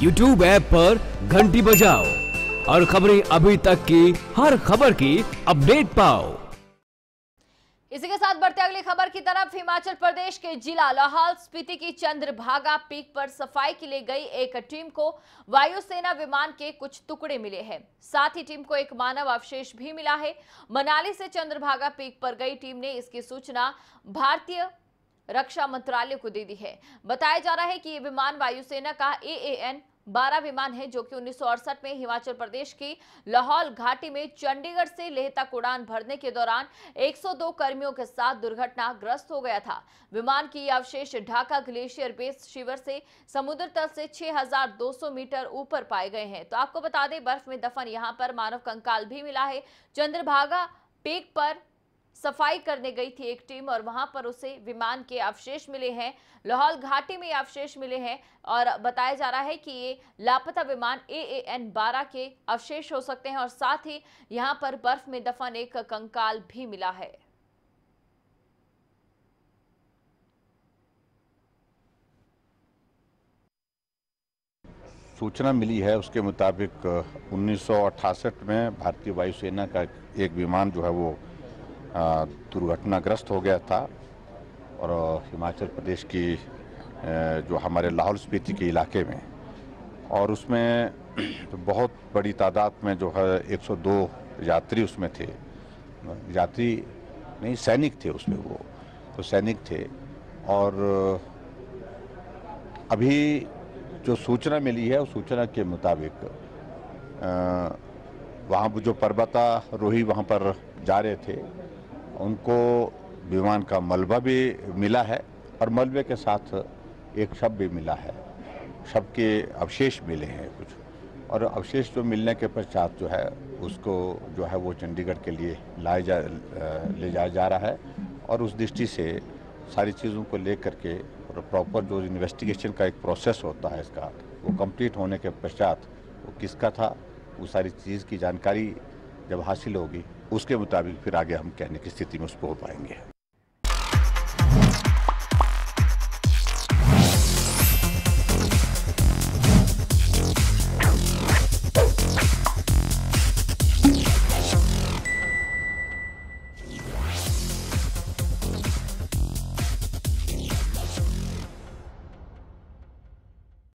YouTube app पर घंटी बजाओ और खबरें अभी तक की, हर खबर की अपडेट पाओ। इसी के साथ बढ़ते अगली खबर की तरफ़। हिमाचल प्रदेश के जिला लाहौल स्पीति की चंद्रभागा पीक पर सफ़ाई के लिए गई एक टीम को वायुसेना विमान के कुछ टुकड़े मिले हैं। साथ ही टीम को एक मानव अवशेष भी मिला है। मनाली से चंद्रभागा पीक पर गई टीम ने इसकी सूचना भारतीय रक्षा मंत्रालय को दे दी है। बताया जा रहा है कि ये विमान वायुसेना का एएएन बारह विमान है जो कि उन्नीस में हिमाचल प्रदेश की लाहौल घाटी में चंडीगढ़ से लेह तक उड़ान भरने के दौरान 102 कर्मियों के साथ दुर्घटनाग्रस्त हो गया था। विमान की ये अवशेष ढाका ग्लेशियर बेस शिविर से समुद्र तल से 6,200 मीटर ऊपर पाए गए हैं। तो आपको बता दें बर्फ़ में दफन यहाँ पर मानव कंकाल भी मिला है। चंद्रभागा पीक पर सफ़ाई करने गई थी एक टीम और वहाँ पर उसे विमान के अवशेष मिले हैं। लाहौल घाटी में अवशेष मिले हैं और बताया जा रहा है कि ये लापता विमान ए ए एन बारह के अवशेष हो सकते हैं और साथ ही यहाँ पर बर्फ़ में दफन एक कंकाल भी मिला है। सूचना मिली है, उसके मुताबिक, उन्नीस में भारतीय वायुसेना का एक विमान जो है वो दुर्घटनाग्रस्त हो गया था और हिमाचल प्रदेश की जो हमारे लाहौल स्पीति के इलाके में। और उसमें तो बहुत बड़ी तादाद में जो है 102 यात्री उसमें थे। यात्री नहीं, सैनिक थे उसमें वो तो सैनिक थे। और अभी जो सूचना मिली है, उस सूचना के मुताबिक वहाँ जो पर्वतारोही वहाँ पर जा रहे थे उनको विमान का मलबा भी मिला है और मलबे के साथ एक शव भी मिला है। शव के अवशेष मिले हैं कुछ। और अवशेष जो मिलने के पश्चात जो है, उसको जो है वो चंडीगढ़ के लिए लाए जा, ले जाया जा रहा है और उस दृष्टि से सारी चीज़ों को ले करके और प्रॉपर जो इन्वेस्टिगेशन का एक प्रोसेस होता है इसका, वो कंप्लीट होने के पश्चात वो किसका था, वो सारी चीज़ की जानकारी जब हासिल होगी उसके मुताबिक फिर आगे हम कहने की स्थिति में उसको हो पाएँगे।